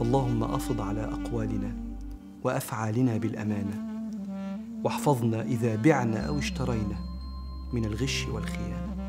فاللهم أفض على أقوالنا وأفعالنا بالأمانة. واحفظنا إذا بعنا أو اشترينا من الغش والخيانة.